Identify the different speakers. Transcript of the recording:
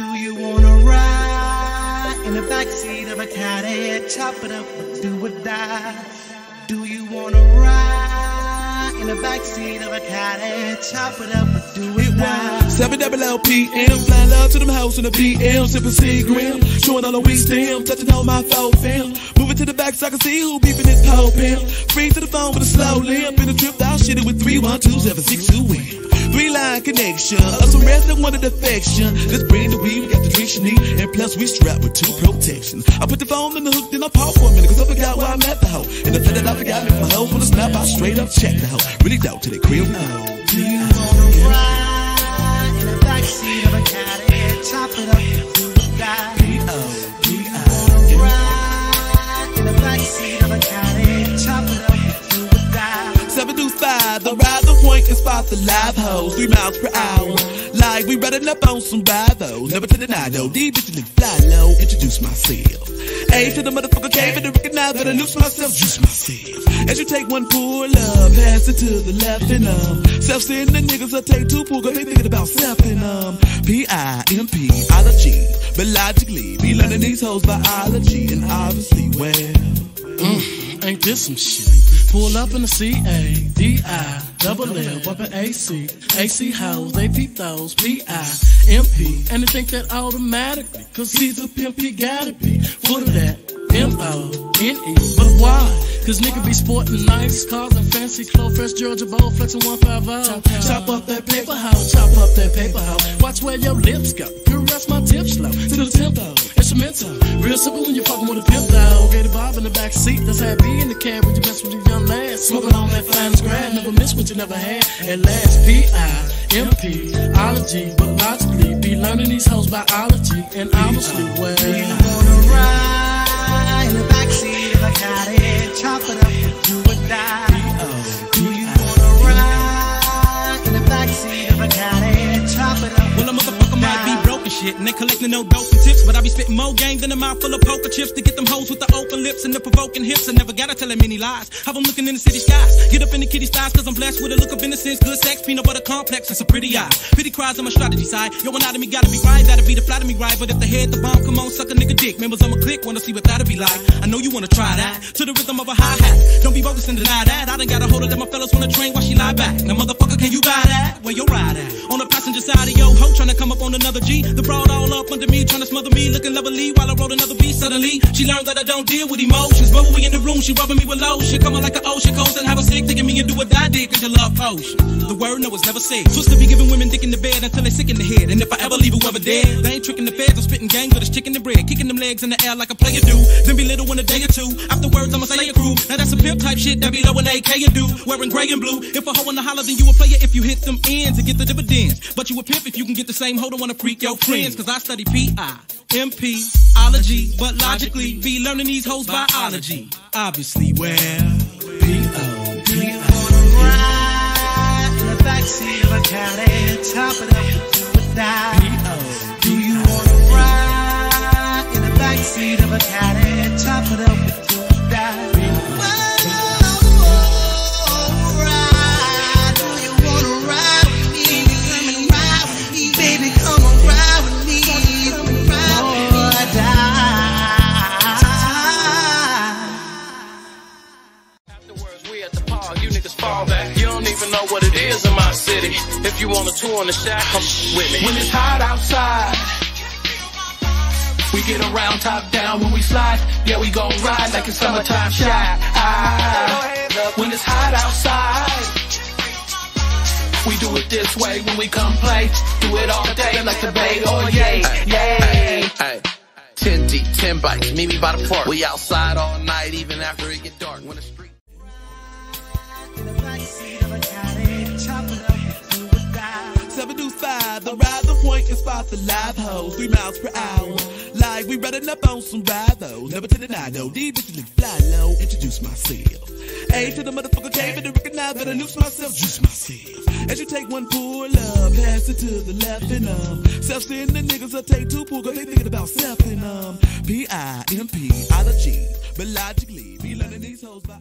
Speaker 1: Do you wanna ride in the backseat of a caddy? Chop it up or do or die? Do you wanna ride in the backseat of a caddy? Chop it up or do or die?
Speaker 2: 7 double LPM, fly love to them house in the BM, sipping Seagram, showing all the weak stem, touching all my foul fam. Moving to the back so I can see who beeping this Po Pimp. Free to the phone with a slow limp, in trip out shit it with 312 win. Three line connection, of some rest that wanted affection. Let's bring the weed, we got the drinks you need, and plus we strapped with two protections. I put the phone in the hook, then I pause for a minute, cause I forgot where I met the hoe. And the fact that I forgot if my hoes wanna snap, I straight up check the hoe. Really dope to the crib now.
Speaker 1: Do you wanna ride in the backseat of a caddy? Chop it up the
Speaker 2: ride the point and spot the live hoes, three miles per hour. Like we running up on some rivals, never to deny though. These bitches niggas fly low, introduce myself. A to the motherfucker came and recognize that I lose myself, juice myself. As you take one pull up, pass it to the left and um, self-centered niggas will take two pull, they thinking about self and um, P-I-M-P, ology. But logically, be learning these hoes biology and obviously, well.
Speaker 3: Ain't this some shit? Pull up in the C A D I double L bumpin' AC AC hoes they peep those P I M P. And they think that automatically cause he's a pimp he gotta be. Full of that? M O N E. But why? Cause nigga be sporting nice cars and fancy clothes. Fresh Georgia bowl flexing 150 chop up that paper house chop up that paper house. Watch where your lips go. Caress my tip slow. To the tempo instrumental real simple when you're fucking with a pimp bob in the back seat. That's happy in the cab with your young lads smoking on that never miss what you never had. At last ology but logically be learning these hoes biology and obviously well
Speaker 1: you wanna ride in the backseat of a caddy? Chop it up do or die?
Speaker 4: Shit, and they collecting no dope and tips, but I be spitting more game than a mouth full of poker chips to get them hoes with the open lips and the provoking hips. I never gotta tell them any lies. Have them looking in the city skies. Get up in the kitty styles, cause I'm blessed with a look of innocence, good sex, peanut butter complex, and some pretty eyes. Pity cries on my strategy side. Yo, me gotta be right, that'll be the flat of me right. But if the head, the bomb, come on, suck a nigga dick. Members my click, wanna see what that'll be like. I know you wanna try that. To the rhythm of a hi hat. Don't be bogus and deny that. I done got a hold of that, my fellas wanna train while she lie back. Now, motherfucker, can you buy that? Where you ride at? On the passenger side of yo ho, tryna come up on another G. The broad all up under me, tryna smother me, looking lovely while I wrote another beat. Suddenly, she learned that I don't deal with emotions. But when we in the room, she rubbing me with lotion, she coming like an ocean coast and have a sick, thinking me and do what I did, cause you love potion. The word no was never said. Supposed to be giving women dick in the bed until they sick in the head. And if I ever leave whoever dead, they ain't tricking the feds, I'm spitting gang, but it's chicken and bread, kicking them legs in the air like a player do. Then be little in a day or two. Afterwards, I'ma say a crew. Now that's a pimp type shit that be low AK and do. Wearing gray and blue. If a hoe in the holler, then you a player if you hit them ends and get the dividends. But you a pimp if you can get the same hoe to wanna freak your friends. Cause I study P.I. MP, ology, but logically be learning these hoes biology. Obviously, well, P.O.
Speaker 1: Backseat of a caddy? Chop it up do or die?
Speaker 5: City. If you want a tour in the shack, come with me. When it's hot outside, we get around top down when we slide. Yeah, we gon' ride like a summertime shot. Ah, when it's hot outside, we do it this way when we come play. Do it all day like the bay. Oh yay, yay.
Speaker 6: Hey, 10 deep, 10 bikes, meet me by the park. We outside all night, even after it get dark.
Speaker 2: 725, the ride the point and spot the live hoes, three miles per hour. Like we running up on some rivals, never to deny though. These bitches look fly low, introduce myself. A to the motherfucker came and to recognize that I lose myself, juice myself. As you take one pull up, pass it to the left and um, self the niggas will take two pull, cause they thinking about self and um, P-I-M-P, ology. But logically, be learning these hoes by